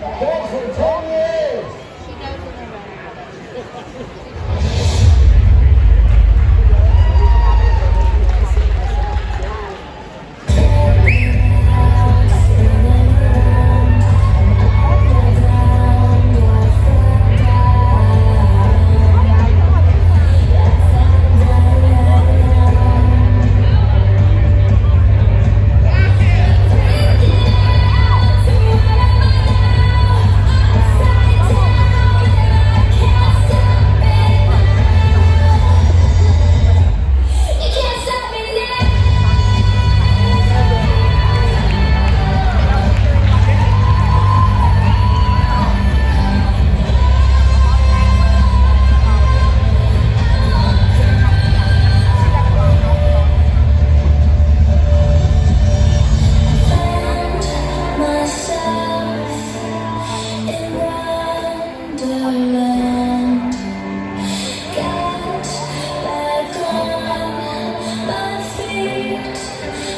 Ball for Jesus.